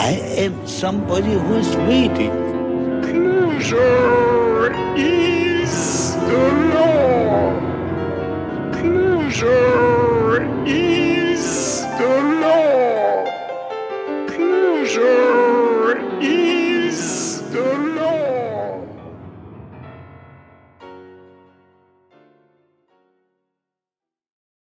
I am somebody who's waiting. Pleasure is the law. Pleasure is the law. Pleasure